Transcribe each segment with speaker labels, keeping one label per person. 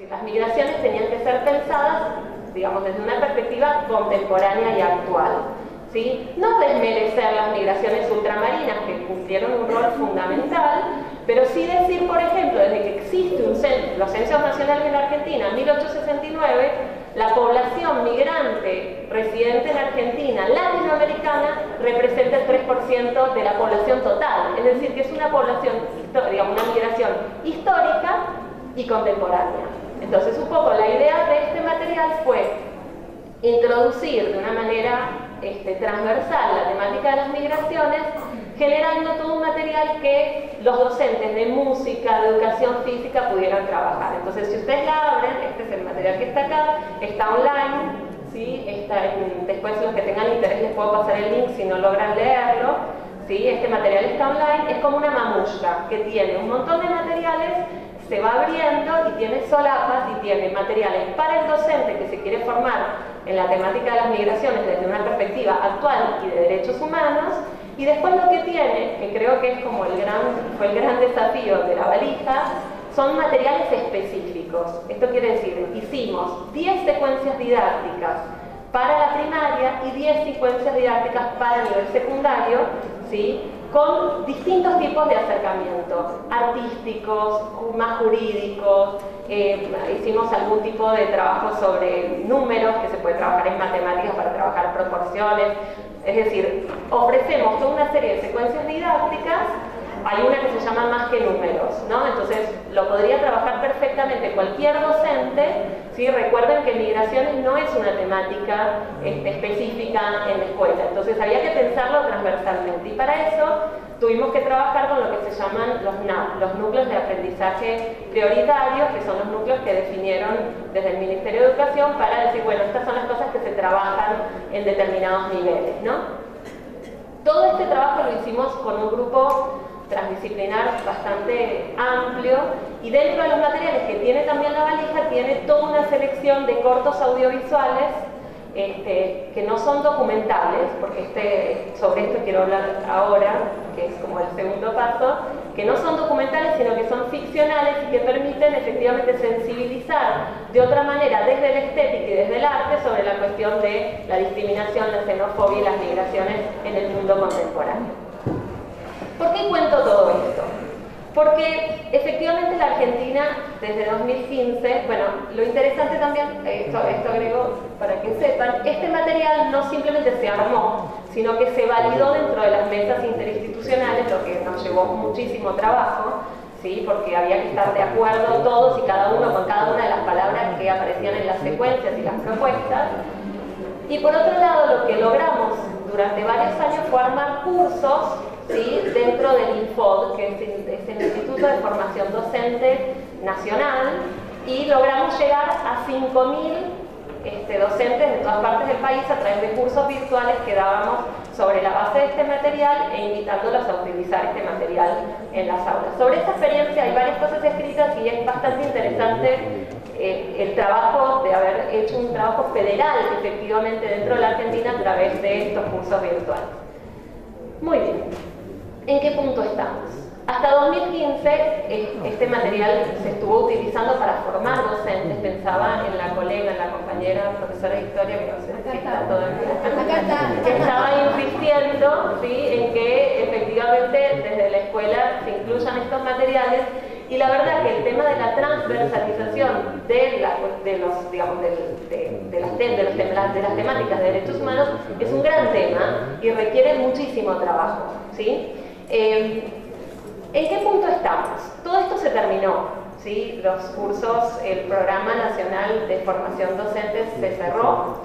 Speaker 1: Las migraciones tenían que ser pensadas, digamos, desde una perspectiva contemporánea y actual. ¿sí? No desmerecer las migraciones ultramarinas que cumplieron un rol fundamental, pero sí decir, por ejemplo, desde que existe un censo, los censos nacionales en Argentina en 1869, la población migrante residente en Argentina latinoamericana representa el 3% de la población total, es decir, que es una población, digamos, una migración histórica y contemporánea. Entonces, un poco la idea de este material fue introducir de una manera este, transversal la temática de las migraciones, generando todo un material que los docentes de música, de educación física pudieran trabajar. Entonces, si ustedes la abren, este es el material que está acá, está online, ¿sí? está después los que tengan interés les puedo pasar el link si no logran leerlo. ¿sí? Este material está online, es como una mamushka que tiene un montón de materiales se va abriendo y tiene solapas y tiene materiales para el docente que se quiere formar en la temática de las migraciones desde una perspectiva actual y de derechos humanos, y después lo que tiene, que creo que es como el gran, fue el gran desafío de la valija, son materiales específicos. Esto quiere decir, hicimos 10 secuencias didácticas para la primaria y 10 secuencias didácticas para el nivel secundario, ¿sí? Con distintos tipos de acercamiento, artísticos, más jurídicos, eh, hicimos algún tipo de trabajo sobre números, que se puede trabajar en matemáticas para trabajar proporciones, es decir, ofrecemos toda una serie de secuencias didácticas hay una que se llama más que números, ¿no? Entonces lo podría trabajar perfectamente cualquier docente, ¿sí? Recuerden que migraciones no es una temática este, específica en la escuela, entonces había que pensarlo transversalmente y para eso tuvimos que trabajar con lo que se llaman los NAP, los núcleos de aprendizaje prioritarios, que son los núcleos que definieron desde el Ministerio de Educación para decir, bueno, estas son las cosas que se trabajan en determinados niveles, ¿no? Todo este trabajo lo hicimos con un grupo transdisciplinar bastante amplio y dentro de los materiales que tiene también la valija tiene toda una selección de cortos audiovisuales este, que no son documentales, porque este, sobre esto quiero hablar ahora, que es como el segundo paso, que no son documentales sino que son ficcionales y que permiten efectivamente sensibilizar de otra manera desde la estética y desde el arte sobre la cuestión de la discriminación, la xenofobia y las migraciones en el mundo contemporáneo. ¿Por qué cuento todo esto? Porque efectivamente la Argentina desde 2015, bueno, lo interesante también, esto, agrego para que sepan, este material no simplemente se armó, sino que se validó dentro de las mesas interinstitucionales, lo que nos llevó muchísimo trabajo, ¿sí? porque había que estar de acuerdo todos y cada uno con cada una de las palabras que aparecían en las secuencias y las propuestas. Y por otro lado, lo que logramos durante varios años fue armar cursos dentro del INFOD, que es, el Instituto de Formación Docente Nacional, y logramos llegar a 5.000 este, docentes de todas partes del país a través de cursos virtuales que dábamos sobre la base de este material e invitándolos a utilizar este material en las aulas. Sobre esta experiencia hay varias cosas escritas y es bastante interesante eh, el trabajo de haber hecho un trabajo federal efectivamente dentro de la Argentina a través de estos cursos virtuales. Muy bien. ¿En qué punto estamos? Hasta 2015 eh, este material se estuvo utilizando para formar docentes, pensaba en la colega, en la compañera profesora de historia que no sé si está todavía, que estaba insistiendo ¿sí? en que efectivamente desde la escuela se incluyan estos materiales y la verdad que el tema de la transversalización de, la, de los, digamos, de, de, las, de, las temáticas de derechos humanos es un gran tema y requiere muchísimo trabajo. ¿sí? Em, ¿En qué punto estamos? Todo esto se terminó, ¿sí? Los cursos, el Programa Nacional de Formación Docente se cerró,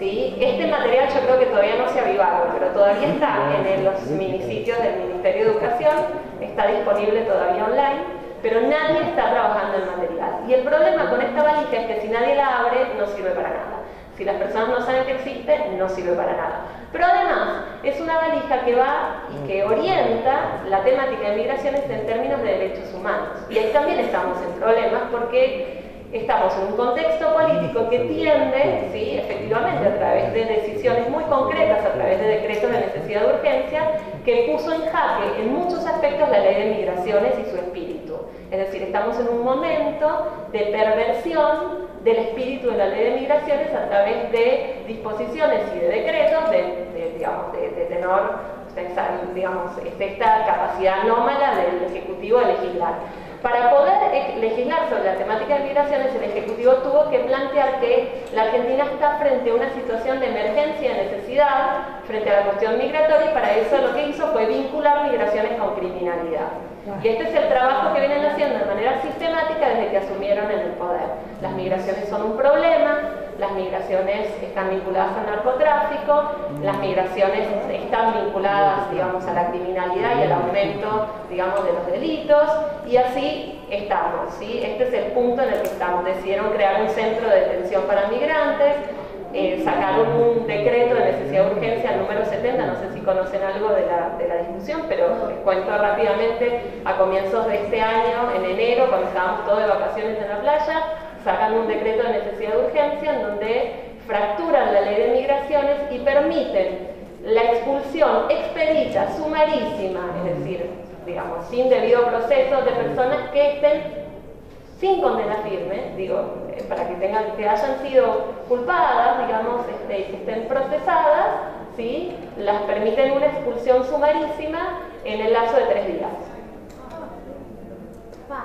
Speaker 1: ¿sí? Este material yo creo que todavía no se ha avivado, pero todavía está en los minisitios del Ministerio de Educación, está disponible todavía online, pero nadie está trabajando el material. Y el problema con esta valija es que si nadie la abre, no sirve para nada. Si las personas no saben que existe, no sirve para nada. Pero además es una valija que va y que orienta la temática de migraciones en términos de derechos humanos. Y ahí también estamos en problemas porque estamos en un contexto político que tiende, ¿sí? efectivamente, a través de decisiones muy concretas, a través de decretos de necesidad de urgencia, que puso en jaque en muchos aspectos la ley de migraciones y su espíritu. Es decir, estamos en un momento de perversión del espíritu de la ley de migraciones a través de disposiciones y de decretos de, digamos, de, de tenor, digamos, esta capacidad anómala del Ejecutivo de legislar. Para poder e-, legislar sobre la temática de migraciones, el Ejecutivo tuvo que plantear que la Argentina está frente a una situación de emergencia y necesidad frente a la cuestión migratoria y para eso lo que hizo fue vincular migraciones con criminalidad. Y este es el trabajo que vienen haciendo de manera sistemática desde que asumieron el poder. Las migraciones son un problema, las migraciones están vinculadas al narcotráfico, las migraciones están vinculadas, digamos, a la criminalidad y al aumento, digamos, de los delitos, y así estamos, ¿sí? Este es el punto en el que estamos. Decidieron crear un centro de detención para migrantes, eh, sacaron un decreto de necesidad de urgencia, número 70, no sé si conocen algo de la, de la, discusión, pero les cuento rápidamente, a comienzos de este año, en enero, cuando estábamos todos de vacaciones en la playa, sacan un decreto de necesidad de urgencia en donde fracturan la ley de migraciones y permiten la expulsión expedita, sumarísima, es decir, digamos, sin debido proceso de personas que estén sin condena firme, digo, eh, para que tengan, que hayan sido culpadas, digamos, este, que estén procesadas, ¿sí? las permiten una expulsión sumarísima en el lazo de tres días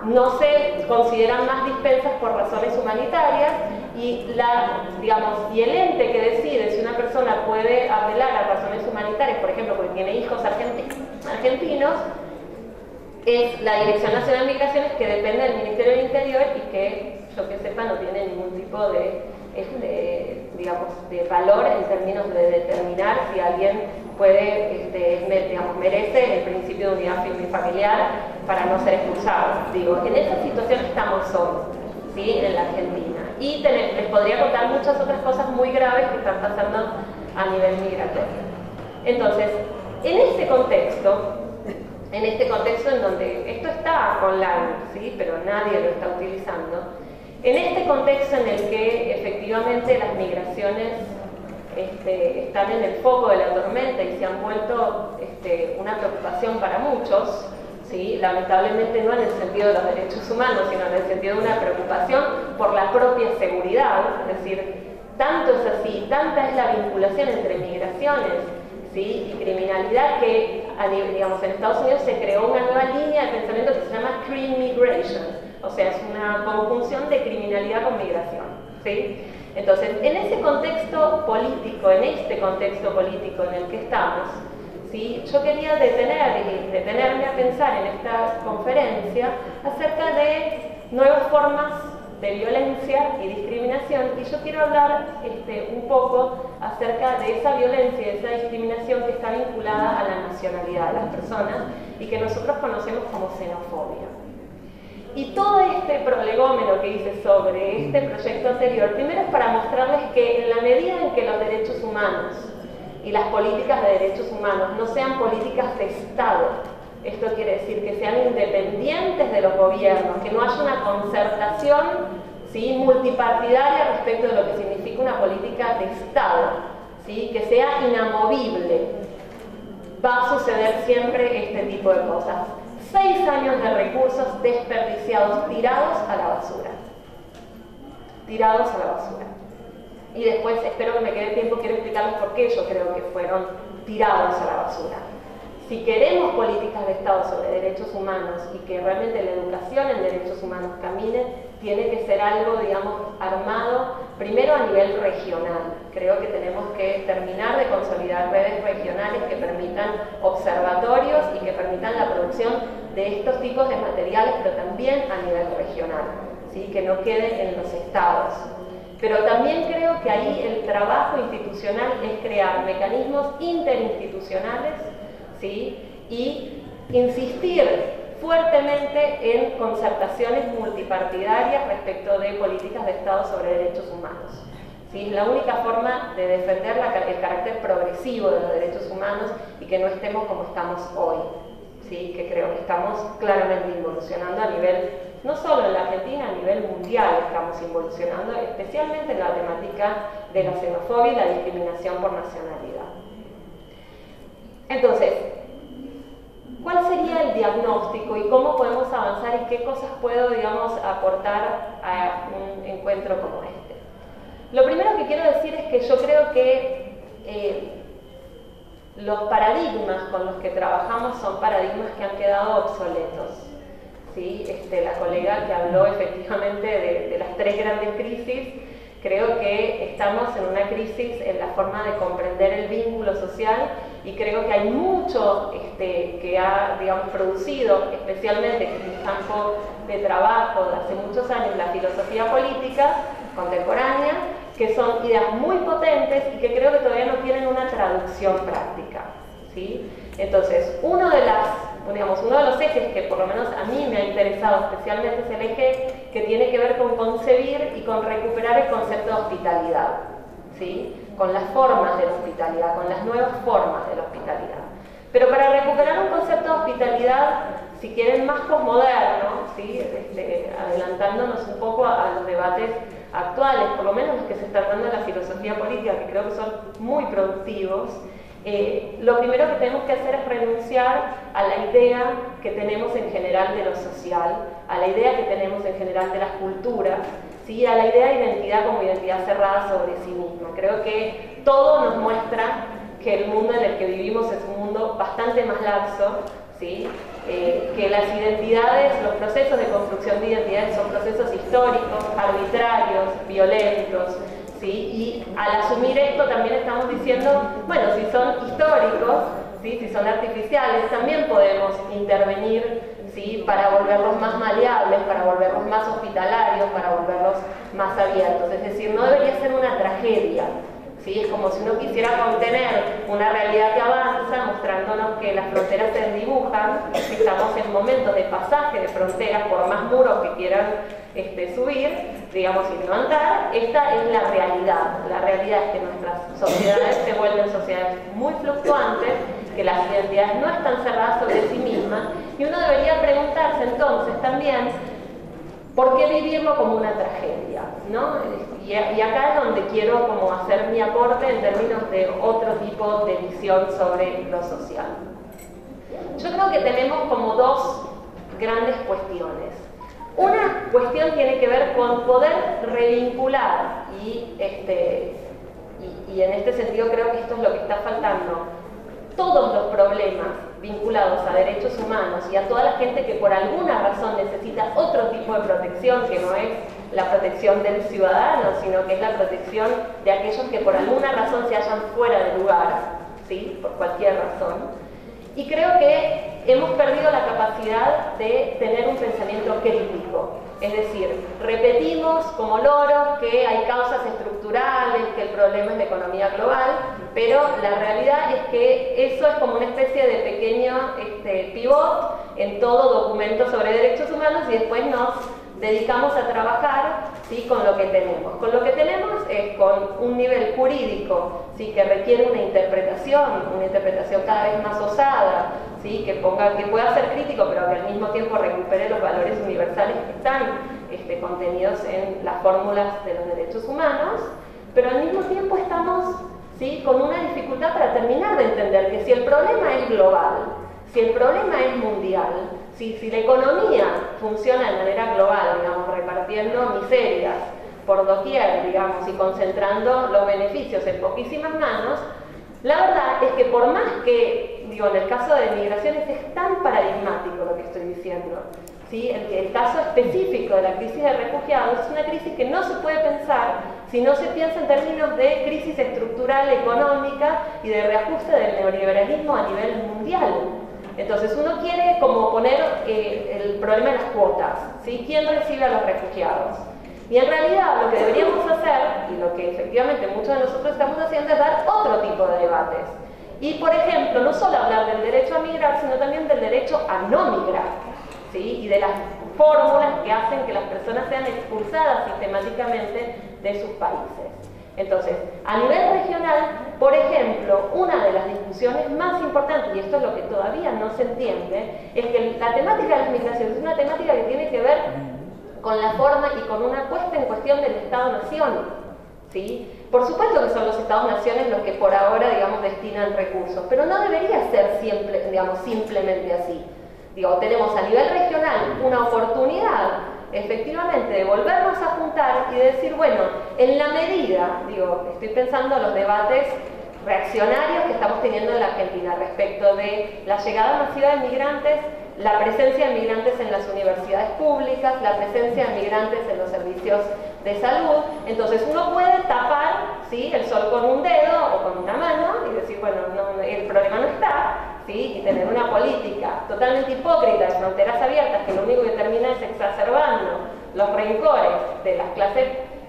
Speaker 1: no se consideran más dispensas por razones humanitarias y, la, digamos, y el ente que decide si una persona puede apelar a razones humanitarias, por ejemplo, porque tiene hijos argentinos, es la Dirección Nacional de Migraciones que depende del Ministerio del Interior y que, yo que sepa, no tiene ningún tipo de, digamos, de valor en términos de determinar si alguien puede, este, digamos, merece el principio de unidad familiar para no ser expulsado. Digo, en esa situación estamos hoy, ¿sí? En la Argentina. Y les podría contar muchas otras cosas muy graves que están pasando a nivel migratorio. Entonces, en este contexto, en este contexto en donde esto está online, ¿sí? pero nadie lo está utilizando, en este contexto en el que efectivamente las migraciones este, están en el foco de la tormenta y se han vuelto este, una preocupación para muchos, ¿sí? lamentablemente no en el sentido de los derechos humanos, sino en el sentido de una preocupación por la propia seguridad, es decir, tanto es así, tanta es la vinculación entre migraciones ¿sí? y criminalidad que digamos, en Estados Unidos se creó una nueva línea de pensamiento que se llama Crime Migration, o sea, es una conjunción de criminalidad con migración. ¿sí? Entonces, en ese contexto político, en este contexto político en el que estamos, ¿sí? yo quería detener detenerme a pensar en esta conferencia acerca de nuevas formas de violencia y discriminación y yo quiero hablar este, un poco acerca de esa violencia y de esa discriminación que está vinculada a la nacionalidad de las personas y que nosotros conocemos como xenofobia. Y todo este prolegómeno que hice sobre este proyecto anterior, primero es para mostrarles que en la medida en que los derechos humanos y las políticas de derechos humanos no sean políticas de Estado, esto quiere decir que sean independientes de los gobiernos, que no haya una concertación ¿sí? multipartidaria respecto de lo que significa una política de Estado, ¿sí? que sea inamovible, va a suceder siempre este tipo de cosas seis años de recursos desperdiciados, tirados a la basura. Tirados a la basura. Y después, espero que me quede tiempo, quiero explicarles por qué yo creo que fueron tirados a la basura. Si queremos políticas de Estado sobre derechos humanos y que realmente la educación en derechos humanos camine, tiene que ser algo, digamos, armado primero a nivel regional. Creo que tenemos que terminar de consolidar redes regionales que permitan observatorios y que permitan la producción de estos tipos de materiales, pero también a nivel regional, ¿sí? que no queden en los estados. Pero también creo que ahí el trabajo institucional es crear mecanismos interinstitucionales ¿sí? y insistir fuertemente en concertaciones multipartidarias respecto de políticas de Estado sobre derechos humanos. ¿Sí? La única forma de defender el carácter progresivo de los derechos humanos y que no estemos como estamos hoy, ¿sí? que creo que estamos claramente involucionando a nivel no solo en la Argentina, a nivel mundial estamos involucionando, especialmente en la temática de la xenofobia y la discriminación por nacionalidad. Entonces, ¿cuál sería el diagnóstico y cómo podemos avanzar y qué cosas puedo, digamos, aportar a un encuentro como este? Lo primero que quiero decir es que yo creo que eh, los paradigmas con los que trabajamos son paradigmas que han quedado obsoletos. ¿sí? Este, la colega que habló efectivamente de, las tres grandes crisis, creo que estamos en una crisis en la forma de comprender el vínculo social y creo que hay mucho este, que ha digamos, producido, especialmente en el campo de trabajo de hace muchos años, la filosofía política contemporánea, que son ideas muy potentes y que creo que todavía no tienen una traducción práctica. ¿sí? Entonces, uno de, las, digamos, uno de los ejes que por lo menos a mí me ha interesado especialmente es el eje que tiene que ver con concebir y con recuperar el concepto de hospitalidad, ¿sí? Con las formas de la hospitalidad, con las nuevas formas de la hospitalidad. Pero para recuperar un concepto de hospitalidad, si quieren más posmoderno, ¿sí? Este, adelantándonos un poco a los debates actuales, por lo menos los que se están dando en la filosofía política, que creo que son muy productivos, eh, lo primero que tenemos que hacer es renunciar a la idea que tenemos en general de lo social, a la idea que tenemos en general de las culturas, ¿sí? a la idea de identidad como identidad cerrada sobre sí misma. Creo que todo nos muestra que el mundo en el que vivimos es un mundo bastante más laxo, ¿sí? Eh, que las identidades, los procesos de construcción de identidades son procesos históricos, arbitrarios, violentos, ¿sí? y al asumir esto también estamos diciendo, bueno, si son históricos, ¿sí? si son artificiales, también podemos intervenir ¿sí? para volverlos más maleables, para volverlos más hospitalarios, para volverlos más abiertos. Es decir, no debería ser una tragedia es como si uno quisiera contener una realidad que avanza, mostrándonos que las fronteras se desdibujan, estamos en momentos de pasaje de fronteras, por más muros que quieran este, subir, digamos, y levantar, esta es la realidad. La realidad es que nuestras sociedades se vuelven sociedades muy fluctuantes, que las identidades no están cerradas sobre sí mismas, y uno debería preguntarse entonces también, ¿por qué vivirlo como una tragedia? ¿no? Y, acá es donde quiero como hacer mi aporte en términos de otro tipo de visión sobre lo social. Yo creo que tenemos como dos grandes cuestiones. Una cuestión tiene que ver con poder revincular y, este, y en este sentido creo que esto es lo que está faltando. Todos los problemas vinculados a derechos humanos y a toda la gente que por alguna razón necesita otro tipo de protección que no es la protección del ciudadano, sino que es la protección de aquellos que por alguna razón se hallan fuera de lugar, ¿sí? por cualquier razón. Y creo que hemos perdido la capacidad de tener un pensamiento crítico. Es decir, repetimos como loros que hay causas estructurales, que el problema es la economía global, pero la realidad es que eso es como una especie de pequeño este, pivot en todo documento sobre derechos humanos y después nos dedicamos a trabajar ¿sí? con lo que tenemos. Con lo que tenemos es con un nivel jurídico ¿sí? que requiere una interpretación, una interpretación cada vez más osada, ¿sí? que, ponga, que pueda ser crítico, pero que al mismo tiempo recupere los valores universales que están este, contenidos en las fórmulas de los derechos humanos, pero al mismo tiempo estamos ¿sí? con una dificultad para terminar de entender que si el problema es global, si el problema es mundial, si, si la economía funciona de manera global, digamos, repartiendo miserias por doquier, digamos, y concentrando los beneficios en poquísimas manos, la verdad es que por más que, digo, en el caso de migraciones es tan paradigmático lo que estoy diciendo, ¿sí? el, el caso específico de la crisis de refugiados es una crisis que no se puede pensar si no se piensa en términos de crisis estructural, económica y de reajuste del neoliberalismo a nivel mundial. Entonces uno quiere como poner eh, el problema de las cuotas, ¿sí? ¿Quién recibe a los refugiados? Y en realidad lo que deberíamos hacer, y lo que efectivamente muchos de nosotros estamos haciendo, es dar otro tipo de debates. Y por ejemplo, no solo hablar del derecho a migrar, sino también del derecho a no migrar, ¿sí? Y de las fórmulas que hacen que las personas sean expulsadas sistemáticamente de sus países. Entonces, a nivel regional, por ejemplo, una de las discusiones más importantes, y esto es lo que todavía no se entiende, es que la temática de las migraciones es una temática que tiene que ver con la forma y con una puesta en cuestión del Estado-Nación. ¿sí? Por supuesto que son los Estados-naciones los que por ahora, digamos, destinan recursos, pero no debería ser digamos, simplemente así. Digo, tenemos a nivel regional una oportunidad efectivamente de volvernos a juntar y decir, bueno, en la medida, digo, estoy pensando en los debates reaccionarios que estamos teniendo en la Argentina respecto de la llegada masiva de migrantes, la presencia de migrantes en las universidades públicas, la presencia de migrantes en los servicios de salud. Entonces uno puede tapar ¿sí? el sol con un dedo o con una mano y decir, bueno, no, el problema no está, ¿sí? y tener una política totalmente hipócrita de fronteras abiertas que lo único que termina es exacerbando los rencores de las clases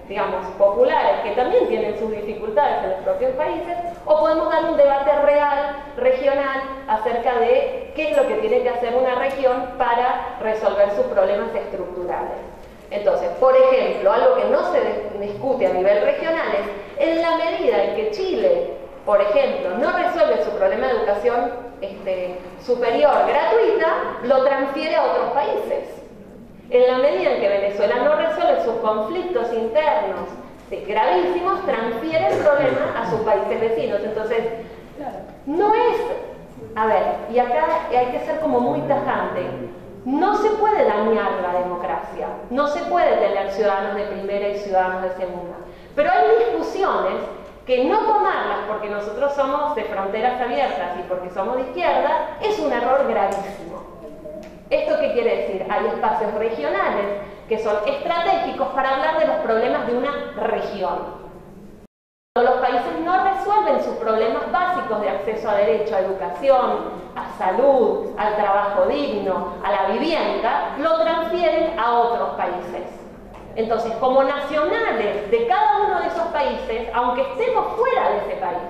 Speaker 1: digamos, populares, que también tienen sus dificultades en los propios países, o podemos dar un debate real, regional, acerca de qué es lo que tiene que hacer una región para resolver sus problemas estructurales. Entonces, por ejemplo, algo que no se discute a nivel regional es, en la medida en que Chile, por ejemplo, no resuelve su problema de educación este, superior gratuita, lo transfiere a otros países. En la medida en que Venezuela no resuelve sus conflictos internos gravísimos, transfiere el problema a sus países vecinos. Entonces, no es, a ver, y acá hay que ser como muy tajante, no se puede dañar la democracia, no se puede tener ciudadanos de primera y ciudadanos de segunda, pero hay discusiones que no tomarlas porque nosotros somos de fronteras abiertas y porque somos de izquierda es un error gravísimo. ¿Esto qué quiere decir? Hay espacios regionales que son estratégicos para hablar de los problemas de una región. Los países no resuelven sus problemas básicos de acceso a derecho a educación, a salud, al trabajo digno, a la vivienda, lo transfieren a otros países. Entonces, como nacionales de cada uno de esos países, aunque estemos fuera de ese país,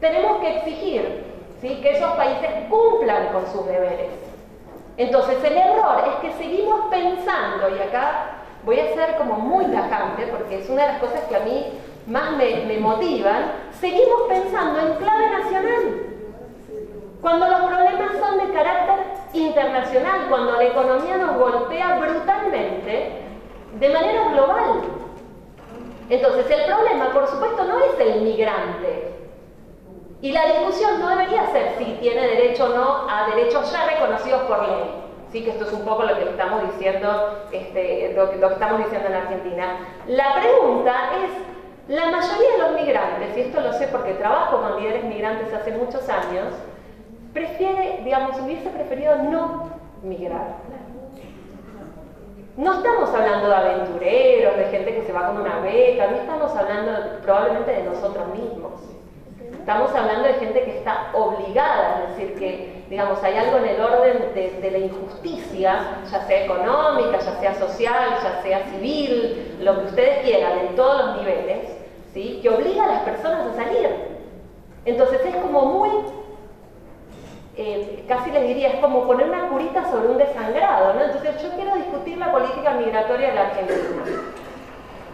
Speaker 1: tenemos que exigir ¿sí? que esos países cumplan con sus deberes. Entonces el error es que seguimos pensando, y acá voy a ser como muy tajante, porque es una de las cosas que a mí más me, motivan, seguimos pensando en clave nacional. Cuando los problemas son de carácter internacional, cuando la economía nos golpea brutalmente de manera global. Entonces el problema, por supuesto, no es el migrante, y la discusión no debería ser si tiene derecho o no a derechos ya reconocidos por ley. Sí, que esto es un poco lo que estamos diciendo, este, lo, que estamos diciendo en Argentina. La pregunta es, la mayoría de los migrantes, y esto lo sé porque trabajo con líderes migrantes hace muchos años, prefiere, digamos, hubiese preferido no migrar. No estamos hablando de aventureros, de gente que se va con una beca, no estamos hablando probablemente de nosotros mismos. Estamos hablando de gente que está obligada, es decir, que digamos, hay algo en el orden de, la injusticia, ya sea económica, ya sea social, ya sea civil, lo que ustedes quieran, en todos los niveles, ¿sí? que obliga a las personas a salir. Entonces es como muy, eh, casi les diría, es como poner una curita sobre un desangrado, ¿no? Entonces yo quiero discutir la política migratoria de la Argentina.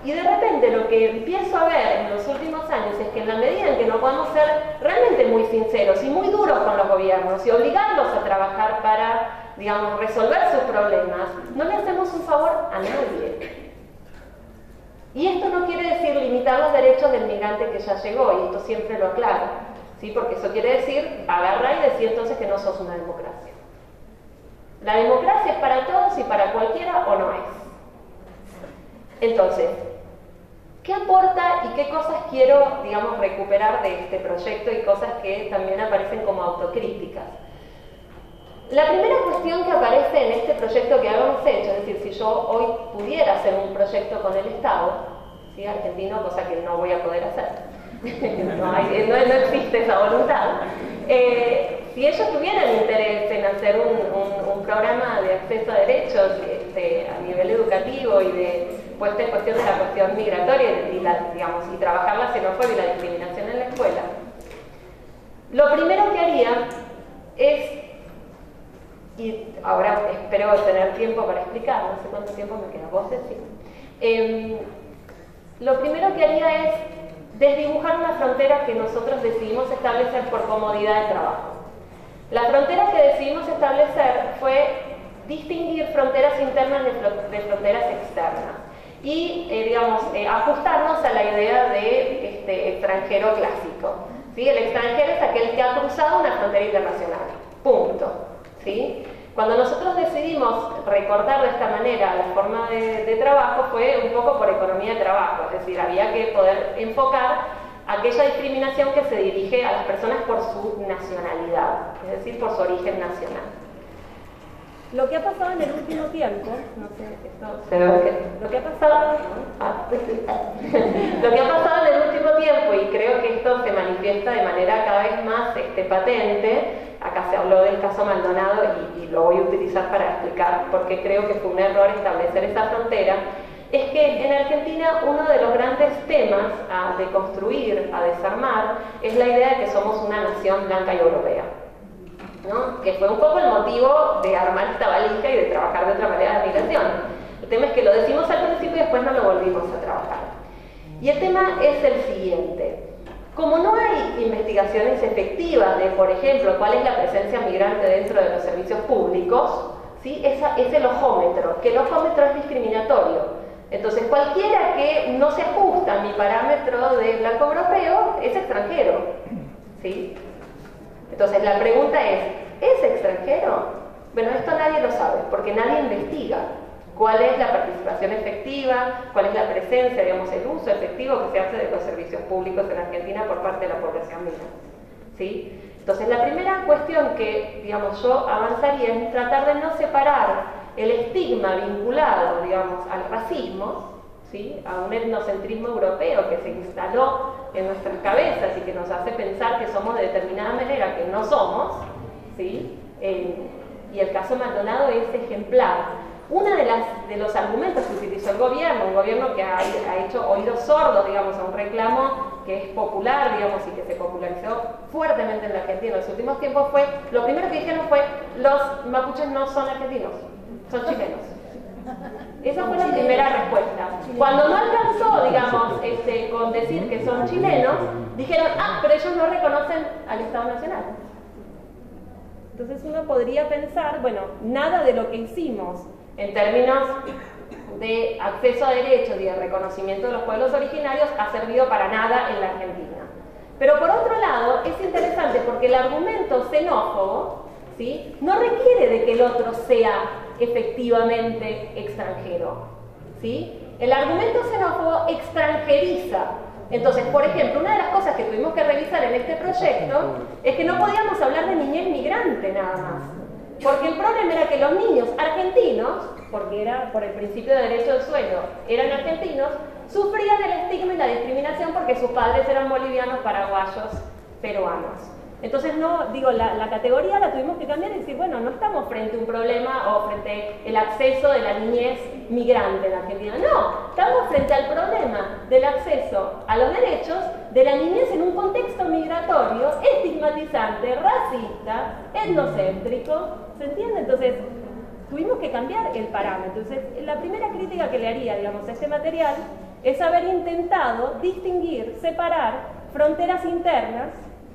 Speaker 1: Y de repente lo que empiezo a ver en los últimos años es que en la medida en que no podemos ser realmente muy sinceros y muy duros con los gobiernos y obligarlos a trabajar para, digamos, resolver sus problemas, no le hacemos un favor a nadie. Y esto no quiere decir limitar los derechos del migrante que ya llegó, y esto siempre lo aclaro, ¿sí? porque eso quiere decir agarrar y decir entonces que no sos una democracia. La democracia es para todos y para cualquiera o no es. Entonces, ¿qué aporta y qué cosas quiero, digamos, recuperar de este proyecto y cosas que también aparecen como autocríticas? La primera cuestión que aparece en este proyecto que habíamos hecho, es decir, si yo hoy pudiera hacer un proyecto con el Estado, ¿sí? argentino, cosa que no voy a poder hacer, no, existe esa voluntad, eh, si ellos tuvieran interés en hacer un, programa de acceso a derechos este, a nivel educativo y de puesta en cuestión de la cuestión migratoria y, la, digamos, y trabajar la xenofobia y la discriminación en la escuela, lo primero que haría es, y ahora espero tener tiempo para explicar, no sé cuánto tiempo me queda, vos decís, em, lo primero que haría es desdibujar una frontera que nosotros decidimos establecer por comodidad de trabajo. La frontera que decidimos establecer fue distinguir fronteras internas de, fronteras externas y, eh, digamos, eh, ajustarnos a la idea de este, extranjero clásico. ¿sí? El extranjero es aquel que ha cruzado una frontera internacional. Punto. ¿sí? Cuando nosotros decidimos recortar de esta manera la forma de, de trabajo fue un poco por economía de trabajo, es decir, había que poder enfocar aquella discriminación que se dirige a las personas por su nacionalidad, es decir, por su origen nacional. Lo que ha pasado en el último tiempo, no sé, esto, lo que ha pasado, lo que ha pasado en el último tiempo y creo que esto se manifiesta de manera cada vez más este, patente. Acá se habló del caso Maldonado y, y lo voy a utilizar para explicar por qué creo que fue un error establecer esa frontera es que en Argentina uno de los grandes temas a deconstruir, a desarmar, es la idea de que somos una nación blanca y europea. ¿No? Que fue un poco el motivo de armar esta valija y de trabajar de otra manera la migración. El tema es que lo decimos al principio y después no lo volvimos a trabajar. Y el tema es el siguiente. Como no hay investigaciones efectivas de, por ejemplo, cuál es la presencia migrante dentro de los servicios públicos, ¿sí? Esa, es el ojómetro, que el ojómetro es discriminatorio. Entonces, cualquiera que no se ajusta a mi parámetro de blanco europeo es extranjero. ¿sí? Entonces, la pregunta es, ¿es extranjero? Bueno, esto nadie lo sabe, porque nadie investiga cuál es la participación efectiva, cuál es la presencia, digamos, el uso efectivo que se hace de los servicios públicos en Argentina por parte de la población migrante. ¿sí? Entonces, la primera cuestión que, digamos, yo avanzaría es tratar de no separar el estigma vinculado, digamos, al racismo, a un etnocentrismo europeo que se instaló en nuestras cabezas y que nos hace pensar que somos de determinada manera que no somos, ¿sí? y el caso Maldonado es ejemplar. Uno de, de los argumentos que utilizó el gobierno, un gobierno que ha, ha hecho oídos sordos, digamos, a un reclamo que es popular, digamos, y que se popularizó fuertemente en la Argentina en los últimos tiempos, fue, lo primero que dijeron fue, los mapuches no son argentinos, son chilenos. Esa fue la primera respuesta. Cuando no alcanzó, digamos, este, con decir que son chilenos, dijeron, ah, pero ellos no reconocen al Estado Nacional. Entonces uno podría pensar, bueno, nada de lo que hicimos en términos de acceso a derechos y de reconocimiento de los pueblos originarios ha servido para nada en la Argentina. Pero por otro lado, es interesante porque el argumento xenófobo ¿sí? no requiere de que el otro sea efectivamente extranjero. ¿sí? El argumento xenófobo extranjeriza. Entonces, por ejemplo, una de las cosas que tuvimos que revisar en este proyecto es que no podíamos hablar de niñez migrante nada más. Porque el problema era que los niños argentinos, porque era por el principio de derecho del suelo, eran argentinos, sufrían el estigma y la discriminación porque sus padres eran bolivianos, paraguayos, peruanos. Entonces, no, digo, la, categoría la tuvimos que cambiar y decir, bueno, no estamos frente a un problema o frente al acceso de la niñez migrante en Argentina. No, estamos frente al problema del acceso a los derechos de la niñez en un contexto migratorio, estigmatizante, racista, etnocéntrico. ¿Se entiende? Entonces, tuvimos que cambiar el parámetro. Entonces, la primera crítica que le haría, digamos, a este material es haber intentado distinguir, separar fronteras internas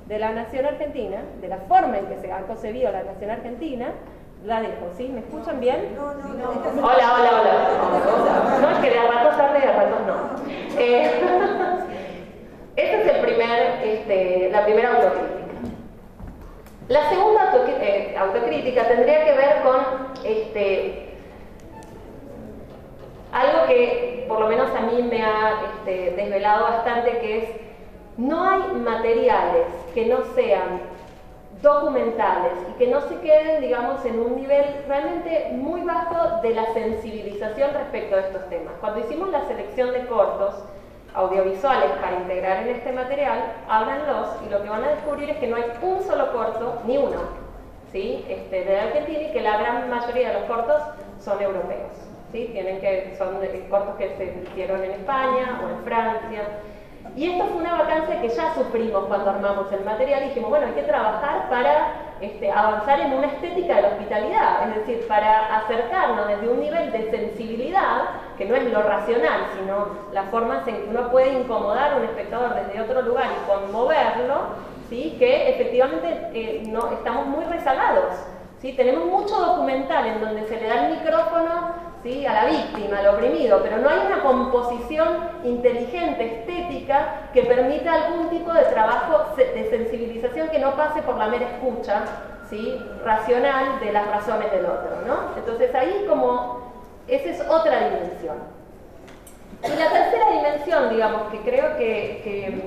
Speaker 1: de la nación argentina, de la forma en que se ha concebido la nación argentina, la dejo, ¿sí? ¿Me escuchan bien? No, no, no. Hola, hola, hola. No, es que de a ratos tarde y de a ratos no. Eh, esta es el primer, este, la primera autocrítica. La segunda eh, autocrítica tendría que ver con este, algo que por lo menos a mí me ha este, desvelado bastante, que es no hay materiales que no sean documentales y que no se queden, digamos, en un nivel realmente muy bajo de la sensibilización respecto a estos temas. Cuando hicimos la selección de cortos audiovisuales para integrar en este material, ábranlos y lo que van a descubrir es que no hay un solo corto, ni uno, ¿sí? este, de Argentina y que la gran mayoría de los cortos son europeos. ¿sí? Tienen que, son cortos que se hicieron en España o en Francia. Y esto fue una vacancia que ya sufrimos cuando armamos el material y dijimos, bueno, hay que trabajar para este, avanzar en una estética de la hospitalidad, es decir, para acercarnos desde un nivel de sensibilidad que no es lo racional, sino las formas en que uno puede incomodar a un espectador desde otro lugar y conmoverlo, ¿sí? que efectivamente eh, no, estamos muy rezagados. ¿sí? Tenemos mucho documental en donde se le da el micrófono a la víctima, al oprimido, pero no hay una composición inteligente, estética, que permita algún tipo de trabajo de sensibilización que no pase por la mera escucha ¿sí? racional de las razones del otro. ¿no? Entonces ahí como esa es otra dimensión. Y la tercera dimensión, digamos, que creo que,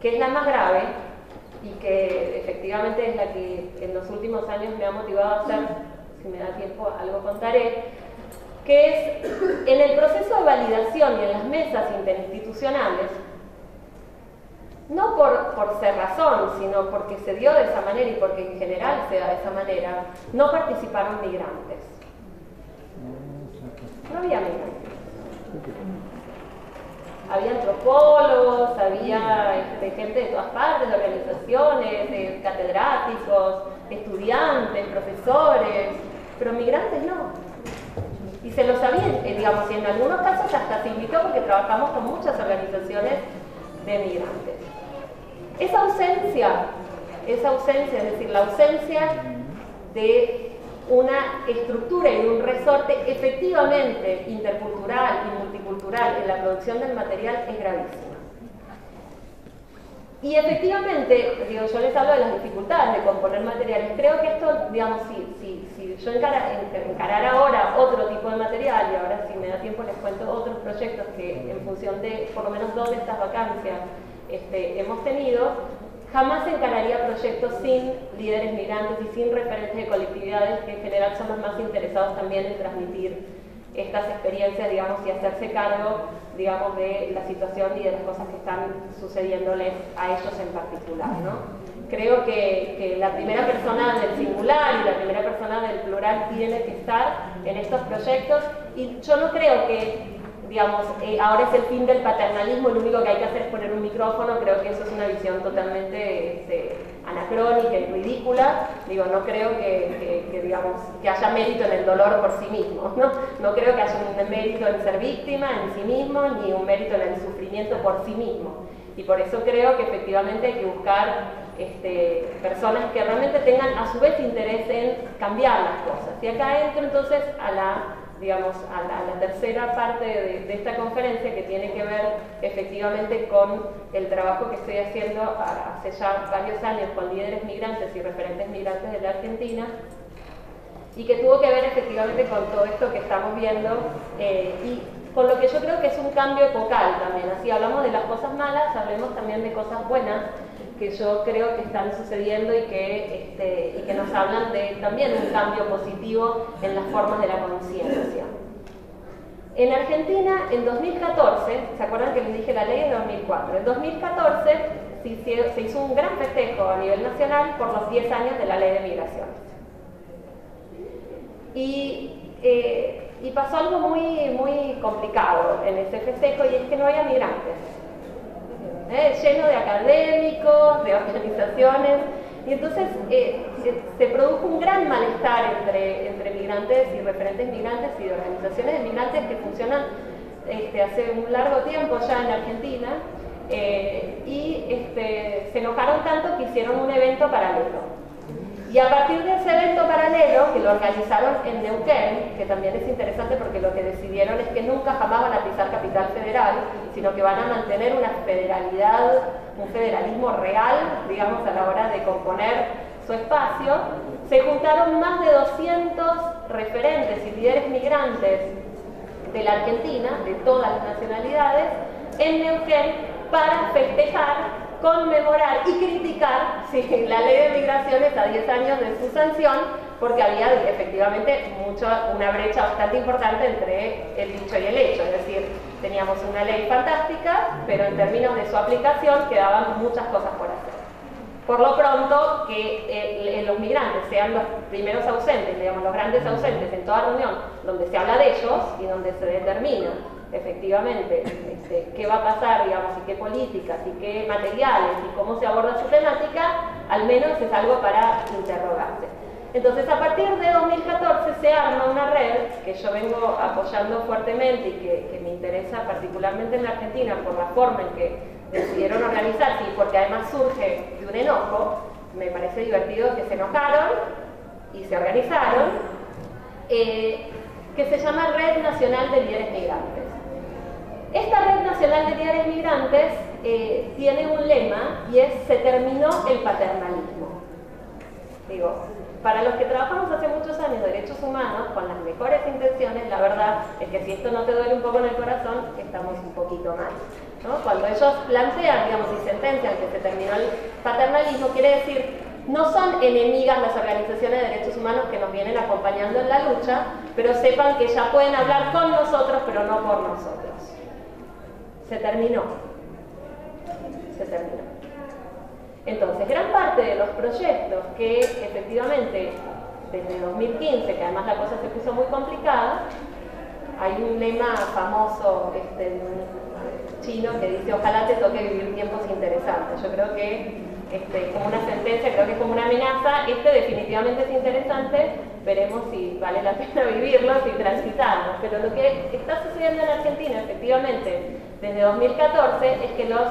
Speaker 1: que, es la más grave y que efectivamente es la que en los últimos años me ha motivado a hacer, si me da tiempo algo contaré, que es en el proceso de validación y en las mesas interinstitucionales, no por, por ser razón, sino porque se dio de esa manera y porque en general se da de esa manera, no participaron migrantes. No había migrantes. Había antropólogos, había este, gente de todas partes, organizaciones, catedráticos, estudiantes, profesores, pero migrantes no. Y se lo sabían, eh, digamos, y en algunos casos hasta se invitó porque trabajamos con muchas organizaciones de migrantes. Esa ausencia, esa ausencia, es decir, la ausencia de una estructura y un resorte efectivamente intercultural y multicultural en la producción del material es gravísima. Y efectivamente, digo, yo les hablo de las dificultades de componer materiales. Creo que esto, digamos, si, si, yo encara, encarara ahora otro tipo de material, y ahora si me da tiempo les cuento otros proyectos que en función de por lo menos dos de estas vacancias este, hemos tenido, Jamás encararía proyectos sin líderes migrantes y sin referentes de colectividades que en general son los más interesados también en transmitir estas experiencias, digamos, y hacerse cargo, digamos, de la situación y de las cosas que están sucediéndoles a ellos en particular, ¿no? Creo que, que la primera persona del singular y la primera persona del plural tiene que estar en estos proyectos y yo no creo que digamos, eh, ahora es el fin del paternalismo, lo único que hay que hacer es poner un micrófono, creo que eso es una visión totalmente este, anacrónica y ridícula, digo, no creo que, digamos, que haya mérito en el dolor por sí mismo, ¿no? no creo que haya un mérito en ser víctima en sí mismo, ni un mérito en el sufrimiento por sí mismo, y por eso creo que efectivamente hay que buscar este, personas que realmente tengan a su vez interés en cambiar las cosas, y acá entro entonces a la digamos, a la, tercera parte de, esta conferencia que tiene que ver efectivamente con el trabajo que estoy haciendo hace ya varios años con líderes migrantes y referentes migrantes de la Argentina y que tuvo que ver efectivamente con todo esto que estamos viendo eh, y con lo que yo creo que es un cambio epocal también. Así hablamos de las cosas malas, hablemos también de cosas buenas que yo creo que están sucediendo y que, este, y que nos hablan de también un cambio positivo en las formas de la conciencia. En Argentina, en 2014, ¿se acuerdan que les dije la ley de 2004? En 2014 se hizo un gran festejo a nivel nacional por los 10 años de la ley de migraciones. Y, eh, y pasó algo muy, muy complicado en ese festejo y es que no había migrantes. ¿eh? lleno de académicos, de organizaciones, y entonces eh, se, produjo un gran malestar entre, entre migrantes y referentes migrantes y organizaciones de migrantes que funcionan este, hace un largo tiempo ya en Argentina, y este, se enojaron tanto que hicieron un evento paralelo. Y a partir de ese evento paralelo, que lo organizaron en Neuquén, que también es interesante porque lo que decidieron es que nunca jamás van a pisar capital federal, sino que van a mantener una federalidad, un federalismo real, digamos, a la hora de componer su espacio, se juntaron más de 200 referentes y líderes migrantes de la Argentina, de todas las nacionalidades, en Neuquén para festejar conmemorar y criticar la ley de migraciones a 10 años de su sanción, porque había efectivamente una brecha bastante importante entre el dicho y el hecho, es decir, teníamos una ley fantástica, pero en términos de su aplicación quedaban muchas cosas por hacer. Por lo pronto, que eh, los migrantes sean los primeros ausentes, digamos, los grandes ausentes en toda reunión, donde se habla de ellos y donde se determina efectivamente este, qué va a pasar, digamos, y qué políticas, y qué materiales, y cómo se aborda su temática, al menos es algo para interrogarse. Entonces, a partir de 2014 se arma una red, que yo vengo apoyando fuertemente y que, me interesa particularmente en la Argentina por la forma en que decidieron organizarse y porque además surge de un enojo, me parece divertido que se enojaron y se organizaron, eh, que se llama Red Nacional de Líderes Migrantes. Esta Red Nacional de Líderes Migrantes eh, tiene un lema y es se terminó el paternalismo. Digo, para los que trabajamos hace muchos años derechos humanos con las mejores intenciones, la verdad es que si esto no te duele un poco en el corazón, estamos un poquito mal. Cuando ellos plantean, digamos, y sentencian que se terminó el paternalismo, quiere decir, no son enemigas las organizaciones de derechos humanos que nos vienen acompañando en la lucha, pero sepan que ya pueden hablar con nosotros, pero no por nosotros. Se terminó. Se terminó. Entonces, gran parte de los proyectos que efectivamente desde 2015, que además la cosa se puso muy complicada, hay un lema famoso este, chino que dice ojalá te toque vivir tiempos interesantes. Yo creo que este, como una sentencia, creo que es como una amenaza, este definitivamente es interesante, veremos si vale la pena vivirlo, si transitarlo. Pero lo que está sucediendo en Argentina, efectivamente, desde 2014, es que los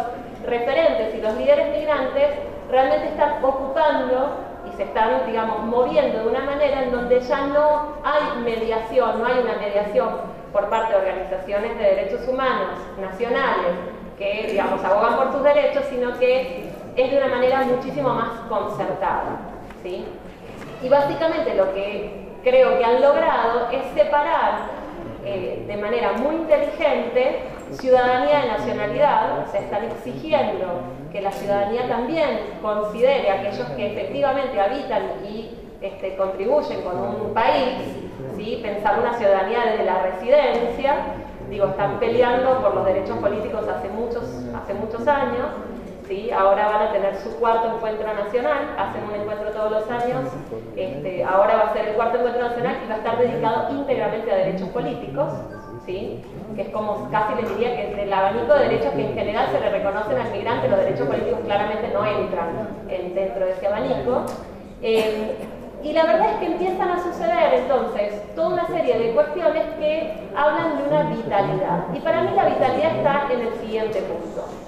Speaker 1: referentes y los líderes migrantes realmente están ocupando y se están, digamos, moviendo de una manera en donde ya no hay mediación, no hay una mediación por parte de organizaciones de derechos humanos nacionales que, digamos, abogan por sus derechos, sino que es de una manera muchísimo más concertada. ¿sí? Y básicamente lo que creo que han logrado es separar eh, de manera muy inteligente ciudadanía de nacionalidad, se están exigiendo que la ciudadanía también considere a aquellos que efectivamente habitan y este, contribuyen con un país, ¿sí? pensar una ciudadanía desde la residencia, digo, están peleando por los derechos políticos hace muchos, hace muchos años, ¿sí? ahora van a tener su cuarto encuentro nacional, hacen un encuentro todos los años, este, ahora va a ser el cuarto encuentro nacional y va a estar dedicado íntegramente a derechos políticos, ¿sí? que es como casi les diría que del abanico de derechos que en general se le reconocen al migrante, los derechos políticos claramente no entran dentro de ese abanico. Eh, y la verdad es que empiezan a suceder entonces toda una serie de cuestiones que hablan de una vitalidad. Y para mí la vitalidad está en el siguiente punto.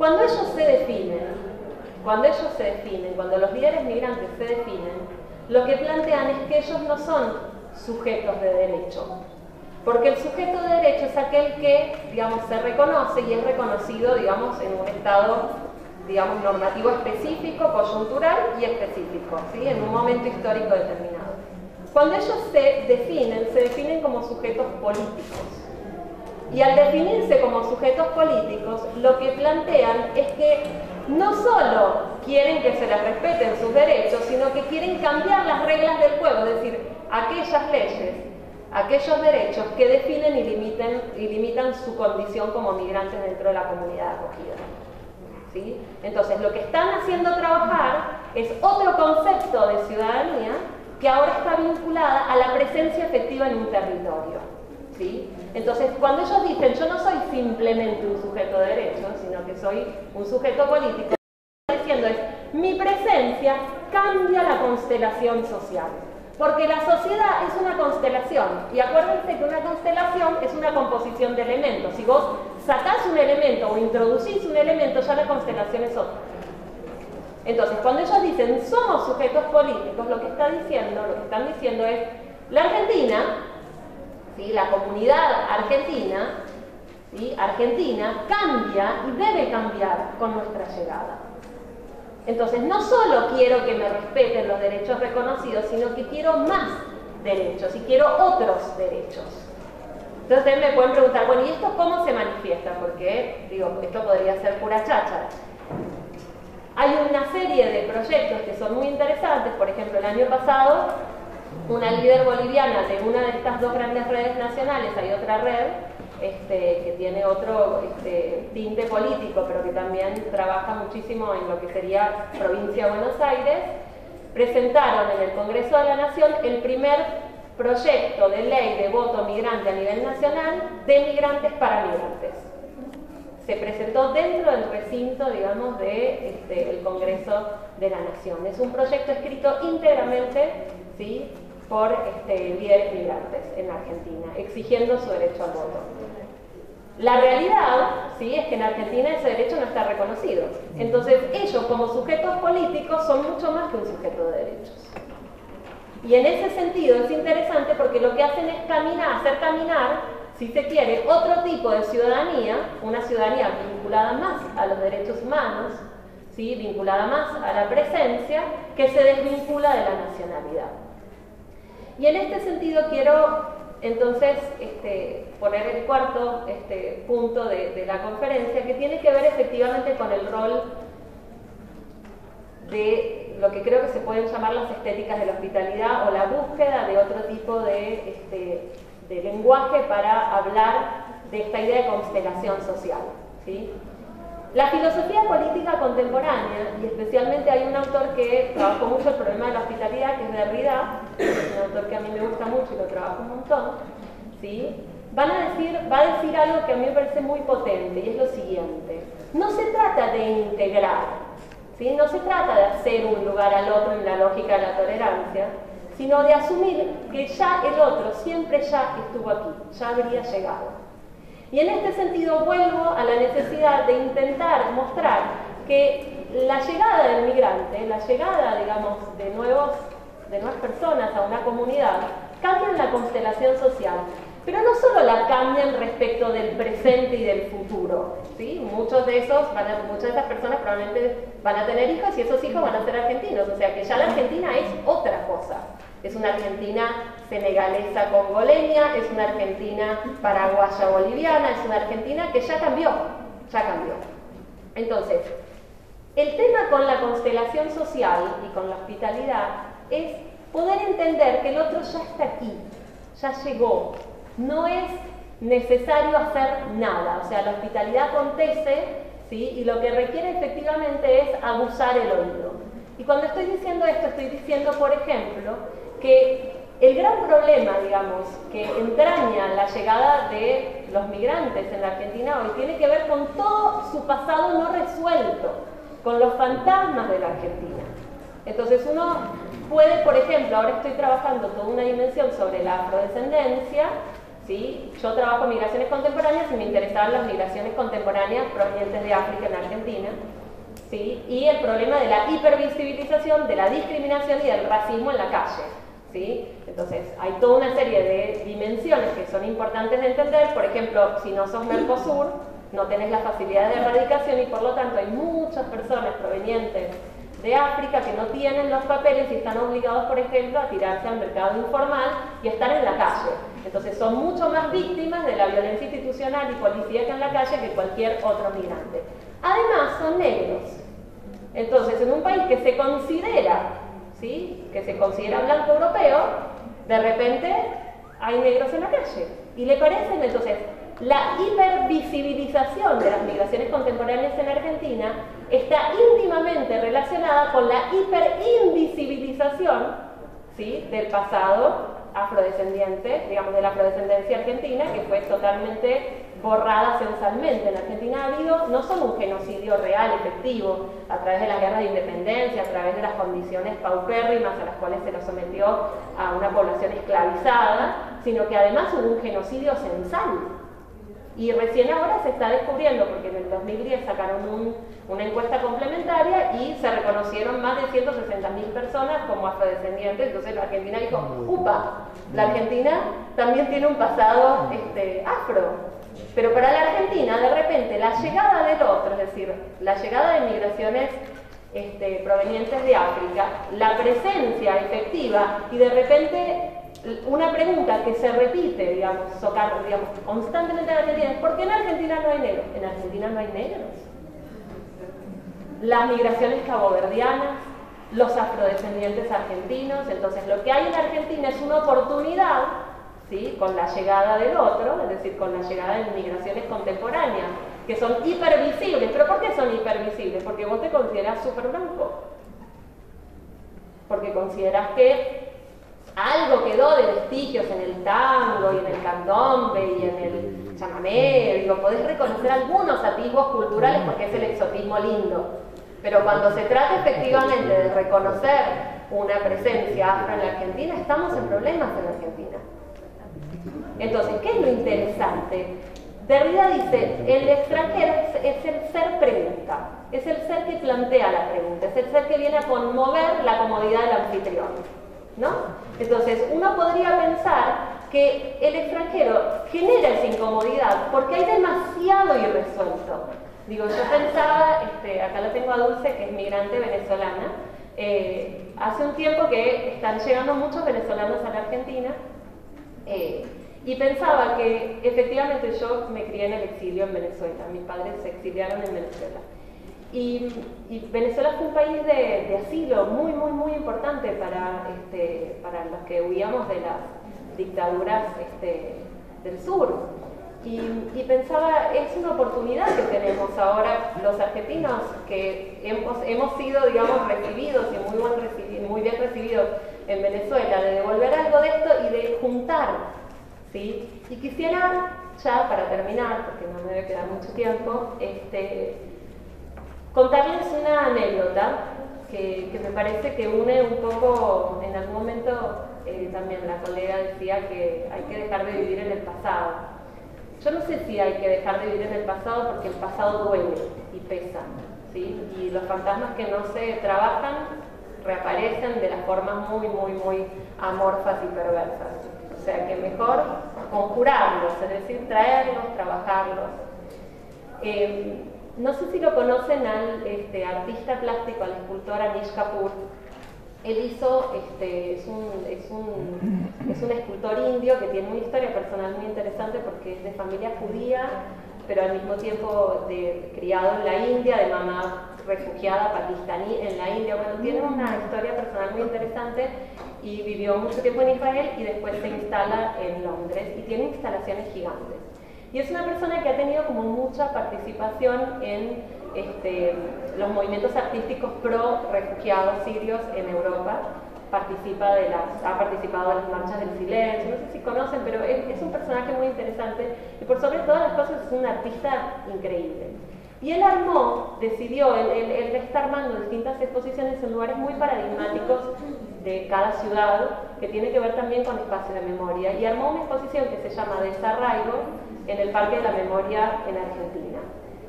Speaker 1: Cuando ellos se definen, cuando ellos se definen, cuando los líderes migrantes se definen, lo que plantean es que ellos no son sujetos de derecho. Porque el sujeto de derecho es aquel que, digamos, se reconoce y es reconocido, digamos, en un estado digamos, normativo específico, coyuntural y específico, ¿sí? en un momento histórico determinado. Cuando ellos se definen, se definen como sujetos políticos. Y al definirse como sujetos políticos, lo que plantean es que no solo quieren que se les respeten sus derechos, sino que quieren cambiar las reglas del juego, es decir, aquellas leyes, aquellos derechos que definen y, y limitan su condición como migrantes dentro de la comunidad acogida. Entonces, lo que están haciendo trabajar es otro concepto de ciudadanía que ahora está vinculada a la presencia efectiva en un territorio. Entonces, cuando ellos dicen, yo no soy simplemente un sujeto de derechos, sino que soy un sujeto político, lo que están diciendo es, mi presencia cambia la constelación social. Porque la sociedad es una constelación. Y acuérdense que una constelación es una composición de elementos. Si vos sacás un elemento o introducís un elemento, ya la constelación es otra. Entonces, cuando ellos dicen somos sujetos políticos, lo que está diciendo, lo que están diciendo es la Argentina, ¿sí? la comunidad argentina, ¿sí? Argentina cambia y debe cambiar con nuestra llegada. Entonces, no solo quiero que me respeten los derechos reconocidos, sino que quiero más derechos y quiero otros derechos. Entonces me pueden preguntar, bueno, ¿y esto cómo se manifiesta? Porque, digo, esto podría ser pura cháchara. Hay una serie de proyectos que son muy interesantes, por ejemplo, el año pasado, una líder boliviana de una de estas dos grandes redes nacionales, hay otra red, este, que tiene otro este, tinte político, pero que también trabaja muchísimo en lo que sería provincia de Buenos Aires, presentaron en el Congreso de la Nación el primer proyecto de ley de voto migrante a nivel nacional de migrantes para migrantes. se presentó dentro del recinto, digamos, del de, este, Congreso de la Nación. Es un proyecto escrito íntegramente ¿sí? Por este, líderes migrantes en Argentina, exigiendo su derecho al voto. La realidad, sí, es que en Argentina ese derecho no está reconocido. Entonces, ellos como sujetos políticos son mucho más que un sujeto de derechos. Y en ese sentido es interesante porque lo que hacen es caminar, hacer caminar, si se quiere, otro tipo de ciudadanía, una ciudadanía vinculada más a los derechos humanos, ¿sí? vinculada más a la presencia, que se desvincula de la nacionalidad. Y en este sentido quiero entonces este, poner el cuarto este, punto de, la conferencia, que tiene que ver efectivamente con el rol de lo que creo que se pueden llamar las estéticas de la hospitalidad o la búsqueda de otro tipo de, este, de lenguaje para hablar de esta idea de constelación social. ¿sí? La filosofía política contemporánea, y especialmente hay un autor que trabajó mucho el problema de la hospitalidad, que es Derrida, un autor que a mí me gusta mucho y lo trabajo un montón, ¿sí? Van a decir, va a decir algo que a mí me parece muy potente, y es lo siguiente. No se trata de integrar, ¿sí? no se trata de hacer un lugar al otro en la lógica de la tolerancia, sino de asumir que ya el otro siempre ya estuvo aquí, ya habría llegado. Y en este sentido vuelvo a la necesidad de intentar mostrar que la llegada del migrante, la llegada, digamos, de, nuevos, de nuevas personas a una comunidad, cambian la constelación social. Pero no solo la cambian respecto del presente y del futuro, ¿sí? Muchos de esos, van muchas de esas personas probablemente van a tener hijos y esos hijos van a ser argentinos, o sea que ya la Argentina es otra cosa. Es una Argentina senegalesa congoleña, es una Argentina paraguaya boliviana, es una Argentina que ya cambió, ya cambió. Entonces, el tema con la constelación social y con la hospitalidad es poder entender que el otro ya está aquí, ya llegó. No es necesario hacer nada, o sea, la hospitalidad acontece ¿sí? y lo que requiere efectivamente es abusar el oído. Y cuando estoy diciendo esto, estoy diciendo, por ejemplo, que el gran problema, digamos, que entraña la llegada de los migrantes en la Argentina hoy tiene que ver con todo su pasado no resuelto, con los fantasmas de la Argentina. Entonces uno puede, por ejemplo, ahora estoy trabajando toda una dimensión sobre la afrodescendencia, ¿sí? yo trabajo migraciones contemporáneas y me interesaban las migraciones contemporáneas provenientes de África en Argentina. ¿sí? y el problema de la hipervisibilización, de la discriminación y del racismo en la calle. Entonces, hay toda una serie de dimensiones que son importantes de entender. Por ejemplo, si no sos Mercosur, no tenés la facilidad de erradicación y por lo tanto hay muchas personas provenientes de África que no tienen los papeles y están obligados, por ejemplo, a tirarse al mercado informal y estar en la calle. Entonces son mucho más víctimas de la violencia institucional y policíaca en la calle que cualquier otro migrante. Además, son negros. Entonces, en un país que se considera que se considera blanco europeo, de repente hay negros en la calle. Y le parecen entonces la hipervisibilización de las migraciones contemporáneas en Argentina está íntimamente relacionada con la hiperinvisibilización ¿sí? del pasado afrodescendiente, digamos de la afrodescendencia argentina, que fue totalmente borrada censalmente. En Argentina ha habido no solo un genocidio real, efectivo, a través de la guerra de independencia, a través de las condiciones paupérrimas a las cuales se lo sometió a una población esclavizada, sino que además hubo un genocidio censal. Y recién ahora se está descubriendo, porque en el 2010 sacaron una encuesta complementaria y se reconocieron más de 160.000 personas como afrodescendientes. Entonces la Argentina dijo, upa, la Argentina también tiene un pasado este, afro. Pero para la Argentina, de repente, la llegada del otro, es decir, la llegada de migraciones este, provenientes de África, la presencia efectiva y de repente una pregunta que se repite, digamos, digamos constantemente en Argentina es ¿por qué en Argentina no hay negros? En Argentina no hay negros. Las migraciones caboverdianas, los afrodescendientes argentinos, entonces lo que hay en Argentina es una oportunidad con la llegada del otro, es decir, con la llegada de migraciones contemporáneas, que son hipervisibles. ¿Pero por qué son hipervisibles? Porque vos te consideras súper blanco. Porque consideras que algo quedó de vestigios en el tango y en el candombe y en el chamamé, digo, podés reconocer algunos atisbos culturales porque es el exotismo lindo. Pero cuando se trata efectivamente de reconocer una presencia afro en la Argentina, estamos en problemas en la Argentina. Entonces, ¿qué es lo interesante? Derrida dice, el extranjero es, el ser pregunta, es el ser que plantea la pregunta, es el ser que viene a conmover la comodidad del anfitrión. ¿No? Entonces, uno podría pensar que el extranjero genera esa incomodidad porque hay demasiado irresuelto. Digo, yo pensaba, este, acá lo tengo a Dulce, que es migrante venezolana, eh, hace un tiempo que están llegando muchos venezolanos a la Argentina eh, y pensaba que efectivamente yo me crié en el exilio en Venezuela, mis padres se exiliaron en Venezuela. Y, Venezuela fue un país de, asilo muy, muy, muy importante para, este, para los que huíamos de las dictaduras este, del sur. Y, pensaba, es una oportunidad que tenemos ahora los argentinos, que hemos, hemos sido, digamos, recibidos y muy, buen muy bien recibidos en Venezuela, de devolver algo de esto y de juntar. ¿sí? Y quisiera, ya para terminar, porque no me debe quedar mucho tiempo, este, contarles una anécdota que, me parece que une un poco, en algún momento eh, también la colega decía que hay que dejar de vivir en el pasado. Yo no sé si hay que dejar de vivir en el pasado porque el pasado duele y pesa, ¿sí? Y los fantasmas que no se trabajan reaparecen de las formas muy, muy, muy amorfas y perversas. O sea que mejor conjurarlos, es decir, traerlos, trabajarlos. Eh, no sé si lo conocen al este, artista plástico, al escultor Anish Kapoor, él hizo, este, es, un, es, un, es un escultor indio que tiene una historia personal muy interesante porque es de familia judía, pero al mismo tiempo de, criado en la India, de mamá refugiada pakistaní en la India. Bueno, tiene una historia personal muy interesante y vivió mucho tiempo en Israel y después se instala en Londres y tiene instalaciones gigantes. Y es una persona que ha tenido como mucha participación en este, los movimientos artísticos pro refugiados sirios en Europa. Participa de las, ha participado de las marchas del silencio, no sé si conocen, pero es, un personaje muy interesante y por sobre todas las cosas es un artista increíble. Y él armó, decidió, él, él, está armando distintas exposiciones en lugares muy paradigmáticos de cada ciudad, que tiene que ver también con espacio de memoria, y armó una exposición que se llama Desarraigo en el Parque de la Memoria en Argentina.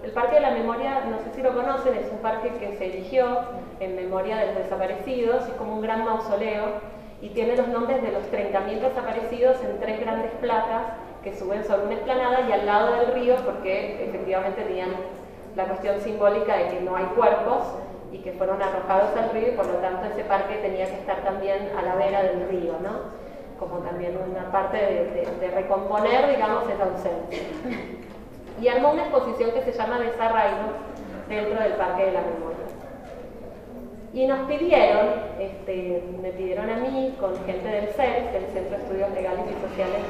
Speaker 1: El Parque de la Memoria, no sé si lo conocen, es un parque que se erigió en memoria de los desaparecidos, es como un gran mausoleo y tiene los nombres de los 30.000 desaparecidos en tres grandes placas que suben sobre una esplanada y al lado del río porque efectivamente tenían la cuestión simbólica de que no hay cuerpos y que fueron arrojados al río y por lo tanto ese parque tenía que estar también a la vera del río, ¿no? Como también una parte de, recomponer, digamos, esa ausencia y armó una exposición que se llama Desarraigo dentro del Parque de la Memoria. Y nos pidieron, este, me pidieron a mí, con gente del CERS, del Centro de Estudios Legales y Sociales,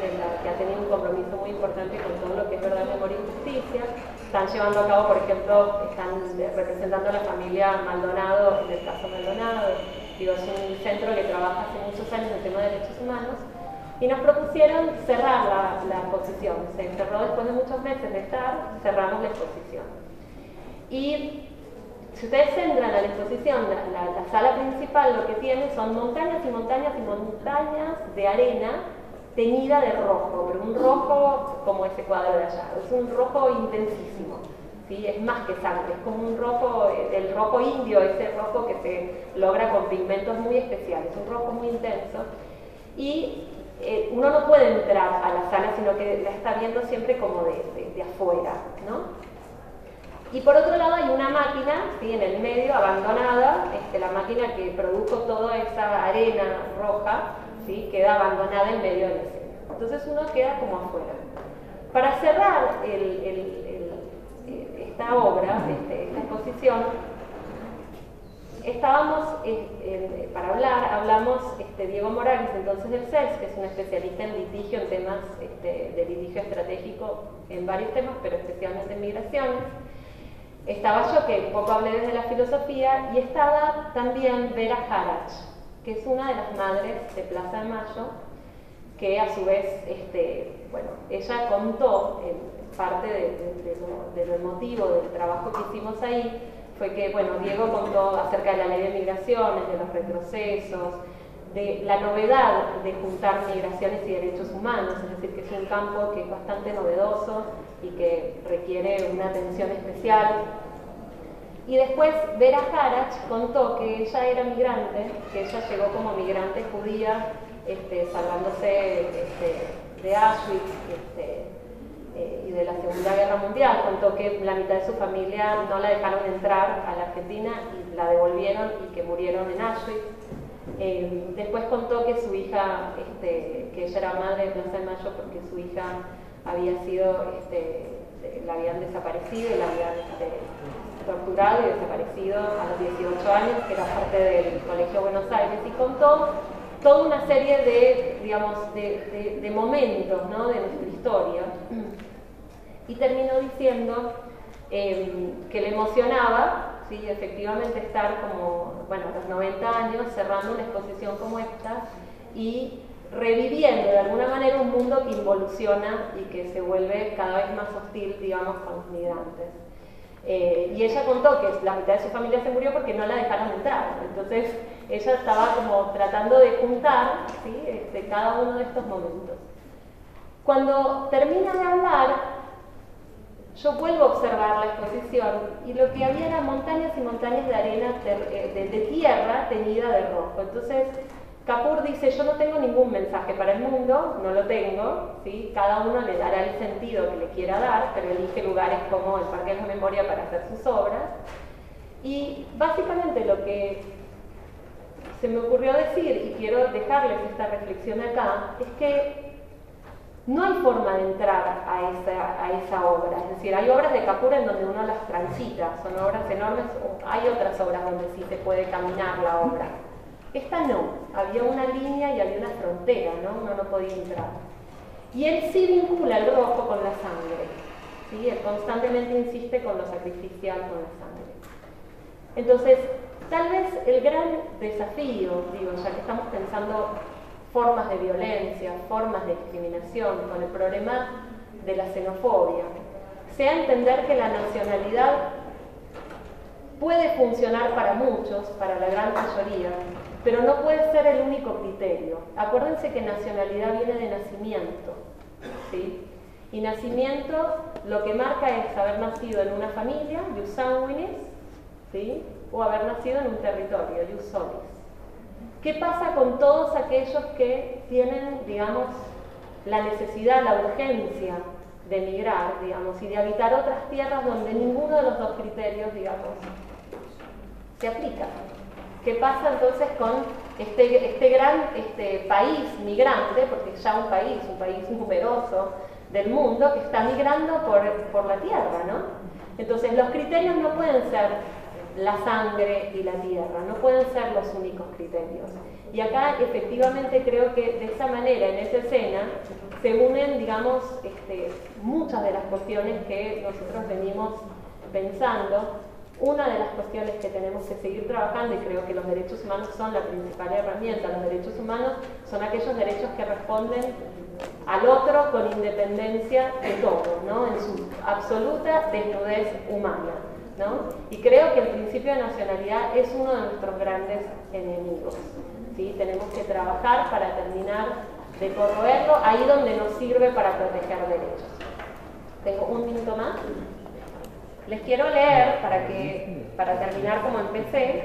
Speaker 1: que ha tenido un compromiso muy importante con todo lo que es verdad, memoria y justicia. Están llevando a cabo, por ejemplo, están representando a la familia Maldonado, en el caso Maldonado. Es un centro que trabaja hace muchos años en el tema de derechos humanos y nos propusieron cerrar la, exposición. Se cerró después de muchos meses de estar, cerramos la exposición. Y si ustedes entran a la exposición, la, sala principal lo que tiene son montañas y montañas y montañas de arena teñida de rojo, pero un rojo como ese cuadro de allá, es un rojo intensísimo. ¿Sí? es más que sangre, es como un rojo, el rojo indio, ese rojo que se logra con pigmentos muy especiales, un rojo muy intenso. Y eh, uno no puede entrar a la sala, sino que la está viendo siempre como de, de, afuera, ¿no? Y por otro lado hay una máquina, ¿sí? en el medio, abandonada, este, la máquina que produjo toda esa arena roja, ¿sí? queda abandonada en medio de la escena. Entonces uno queda como afuera. Para cerrar esta obra, este, esta exposición, estábamos eh, para hablar, hablamos este, Diego Morales, entonces del CES, que es un especialista en litigio, en temas este, de litigio estratégico, en varios temas, pero especialmente en migraciones. Estaba yo, que un poco hablé desde la filosofía, y estaba también Vera Harach, que es una de las madres de Plaza de Mayo, que a su vez, este, bueno, ella contó, parte de, lo, de lo emotivo del trabajo que hicimos ahí, fue que, bueno, Diego contó acerca de la ley de migraciones, de los retrocesos, de la novedad de juntar migraciones y derechos humanos, es decir, que es un campo que es bastante novedoso y que requiere una atención especial. Y después Vera Harach contó que ella era migrante, que ella llegó como migrante judía, este, salvándose este, de Auschwitz este, eh, y de la Segunda Guerra Mundial. Contó que la mitad de su familia no la dejaron entrar a la Argentina y la devolvieron y que murieron en Auschwitz. Eh, después contó que su hija, que ella era madre de Plaza de Mayo porque su hija había sido, la habían desaparecido y la habían torturado y desaparecido a los 18 años, que era parte del Colegio Buenos Aires, y contó toda una serie de, digamos, de, momentos ¿no? de nuestra historia. Y terminó diciendo eh, que le emocionaba ¿sí? efectivamente estar como, bueno, a los 90 años cerrando una exposición como esta y reviviendo de alguna manera un mundo que involuciona y que se vuelve cada vez más hostil, digamos, con los migrantes. Eh, y ella contó que la mitad de su familia se murió porque no la dejaron entrar. Entonces ella estaba como tratando de juntar ¿sí? este, cada uno de estos momentos. Cuando termina de hablar, yo vuelvo a observar la exposición y lo que había eran montañas y montañas de arena, eh, de, tierra teñida de rojo. Entonces, Capur dice, yo no tengo ningún mensaje para el mundo, no lo tengo, ¿sí? cada uno le dará el sentido que le quiera dar, pero elige lugares como el Parque de la Memoria para hacer sus obras. Y básicamente lo que se me ocurrió decir, y quiero dejarles esta reflexión acá, es que no hay forma de entrar a esa, a esa obra. Es decir, hay obras de Capura en donde uno las transita, son obras enormes, hay otras obras donde sí se puede caminar la obra. Esta no, había una línea y había una frontera, ¿no? Uno no podía entrar. Y él sí vincula el rojo con la sangre, ¿sí? Él constantemente insiste con lo sacrificial, con la sangre. Entonces, tal vez el gran desafío, digo, ya que estamos pensando formas de violencia, formas de discriminación, con el problema de la xenofobia, sea entender que la nacionalidad puede funcionar para muchos, para la gran mayoría, pero no puede ser el único criterio. Acuérdense que nacionalidad viene de nacimiento, ¿sí? Y nacimiento lo que marca es haber nacido en una familia, jus sanguinis, ¿sí? O haber nacido en un territorio, jus solis. ¿Qué pasa con todos aquellos que tienen, digamos, la necesidad, la urgencia de emigrar, digamos, y de habitar otras tierras donde ninguno de los dos criterios, digamos, se aplica? ¿Qué pasa entonces con este, este gran este país migrante, porque es ya un país, un país numeroso del mundo, que está migrando por, por la tierra, ¿no? Entonces los criterios no pueden ser la sangre y la tierra, no pueden ser los únicos criterios. Y acá efectivamente creo que de esa manera, en esa escena, se unen, digamos, este, muchas de las cuestiones que nosotros venimos pensando. Una de las cuestiones que tenemos que seguir trabajando, y creo que los derechos humanos son la principal herramienta, los derechos humanos son aquellos derechos que responden al otro con independencia de todo, ¿no? en su absoluta desnudez humana. Y creo que el principio de nacionalidad es uno de nuestros grandes enemigos. ¿sí? Tenemos que trabajar para terminar de corroerlo ahí donde nos sirve para proteger derechos. Tengo un minuto más. Les quiero leer, para, que, para terminar como empecé,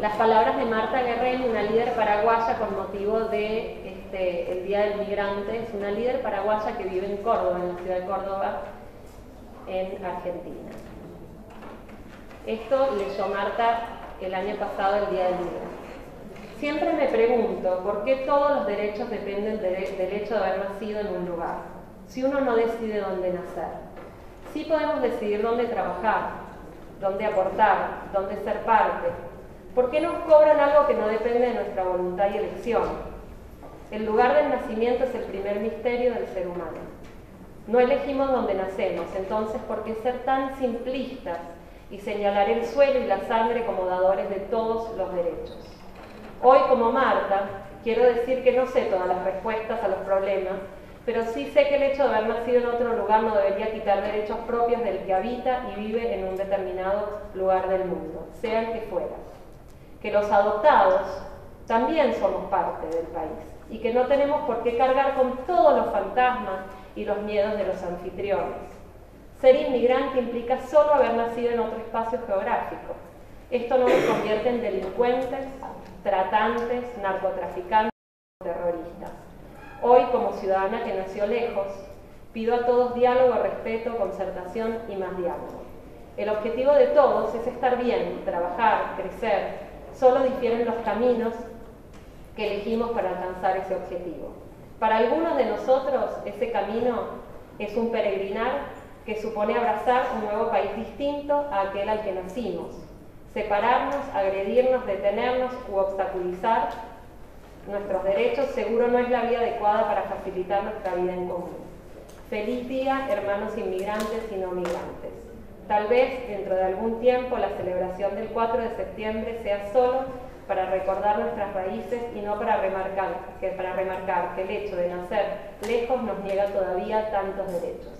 Speaker 1: las palabras de Marta Guerrero, una líder paraguaya con motivo de este, el Día del Migrante. Es una líder paraguaya que vive en Córdoba, en la ciudad de Córdoba, en Argentina. Esto leyó Marta el año pasado, el Día del Migrante. Siempre me pregunto por qué todos los derechos dependen del hecho de haber nacido en un lugar, si uno no decide dónde nacer. Sí podemos decidir dónde trabajar, dónde aportar, dónde ser parte. ¿Por qué nos cobran algo que no depende de nuestra voluntad y elección? El lugar del nacimiento es el primer misterio del ser humano. No elegimos dónde nacemos, entonces, ¿por qué ser tan simplistas y señalar el suelo y la sangre como dadores de todos los derechos. Hoy como Marta, quiero decir que no sé todas las respuestas a los problemas, pero sí sé que el hecho de haber nacido en otro lugar no debería quitar derechos propios del que habita y vive en un determinado lugar del mundo, sea el que fuera. Que los adoptados también somos parte del país y que no tenemos por qué cargar con todos los fantasmas y los miedos de los anfitriones. Ser inmigrante implica solo haber nacido en otro espacio geográfico. Esto no nos convierte en delincuentes, tratantes, narcotraficantes. Hoy, como ciudadana que nació lejos, pido a todos diálogo, respeto, concertación y más diálogo. El objetivo de todos es estar bien, trabajar, crecer. Solo difieren los caminos que elegimos para alcanzar ese objetivo. Para algunos de nosotros ese camino es un peregrinar que supone abrazar un nuevo país distinto a aquel al que nacimos, separarnos, agredirnos, detenernos u obstaculizar nuestros derechos seguro no es la vía adecuada para facilitar nuestra vida en común. Feliz día, hermanos inmigrantes y no migrantes. Tal vez dentro de algún tiempo la celebración del 4 de septiembre sea solo para recordar nuestras raíces y no para remarcar que, para remarcar que el hecho de nacer lejos nos niega todavía tantos derechos.